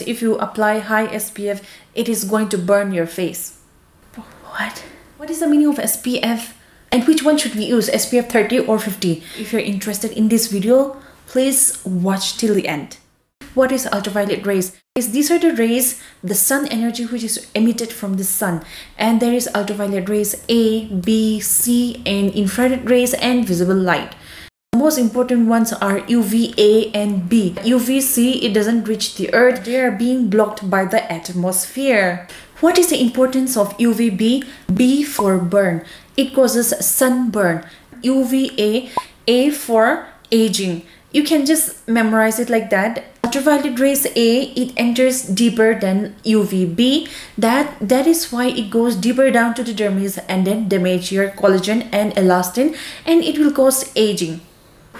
if you apply high SPF, it is going to burn your face. What? What is the meaning of SPF? And which one should we use, SPF 30 or 50? If you're interested in this video, please watch till the end. What is ultraviolet rays? Is these are the rays, the sun energy which is emitted from the sun. And there is ultraviolet rays A, B, C, and infrared rays and visible light. The most important ones are UVA and B. UVC, it doesn't reach the earth. They are being blocked by the atmosphere. What is the importance of UVB? B for burn. It causes sunburn. UVA, A for aging. You can just memorize it like that. Ultraviolet rays A, it enters deeper than UVB. That, that is why it goes deeper down to the dermis and then damage your collagen and elastin and it will cause aging.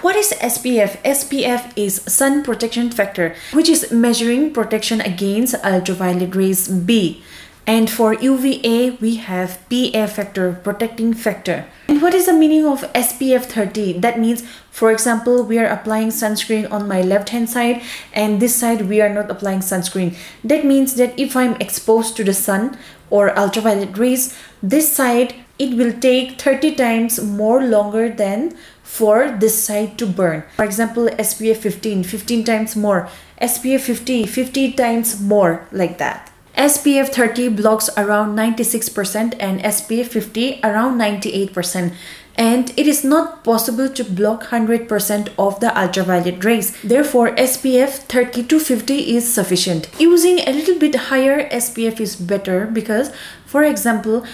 What is SPF? SPF is sun protection factor, which is measuring protection against ultraviolet rays B. And for UVA, we have PA factor, protecting factor. And what is the meaning of SPF 30? That means, for example, we are applying sunscreen on my left hand side and this side we are not applying sunscreen. That means that if I'm exposed to the sun or ultraviolet rays, this side it will take 30 times more longer than for this side to burn. For example, SPF 15, 15 times more. SPF 50, 50 times more like that. SPF 30 blocks around 96% and SPF 50 around 98% and it is not possible to block 100% of the ultraviolet rays. Therefore, SPF 30 to 50 is sufficient. Using a little bit higher SPF is better because, for example,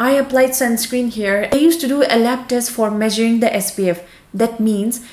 I applied sunscreen here. I used to do a lab test for measuring the SPF. That means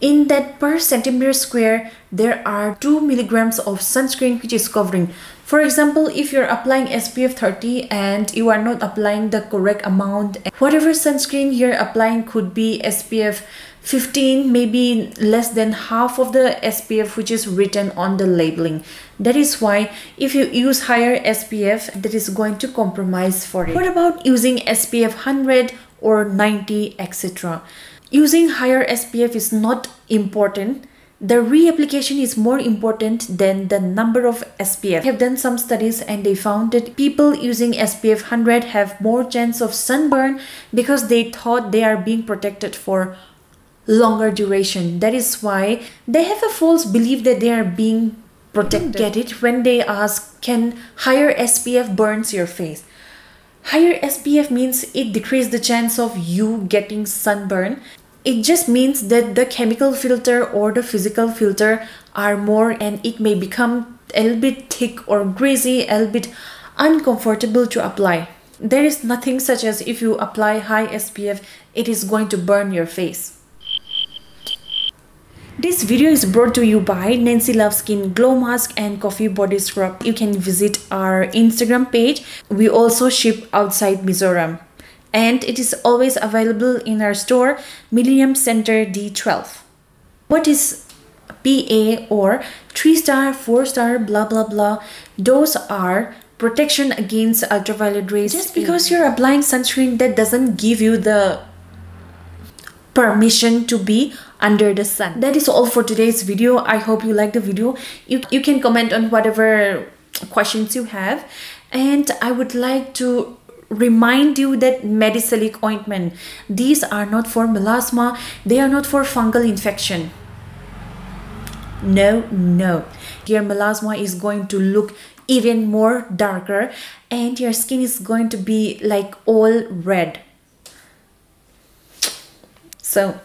in that per centimeter square, there are 2 milligrams of sunscreen which is covering. For example, if you're applying SPF 30 and you are not applying the correct amount, whatever sunscreen you're applying could be SPF 15 maybe less than half of the SPF which is written on the labeling. That is why if you use higher SPF that is going to compromise for it. What about using SPF 100 or 90 etc using higher SPF is not important the reapplication is more important than the number of SPF. I have done some studies and they found that people using SPF 100 have more chance of sunburn because they thought they are being protected for longer duration. That is why they have a false belief that they are being protected. Get it when they ask, can higher SPF burns your face? Higher SPF means it decreases the chance of you getting sunburn. It just means that the chemical filter or the physical filter are more and it may become a little bit thick or greasy, a little bit uncomfortable to apply. There is nothing such as if you apply high SPF, it is going to burn your face. This video is brought to you by Nancy Love Skin Glow Mask and Coffee Body Scrub. You can visit our Instagram page. We also ship outside Mizoram. And it is always available in our store, Millennium Center D12. What is PA or 3 star, 4 star, blah blah blah? Those are protection against ultraviolet rays. Just because you're applying sunscreen, that doesn't give you the permission to be under the sun that is all for today's video i hope you like the video you, you can comment on whatever questions you have and i would like to remind you that medicelic ointment. These are not for melasma. They are not for fungal infection. No no. Your melasma is going to look even more darker and your skin is going to be like all red. So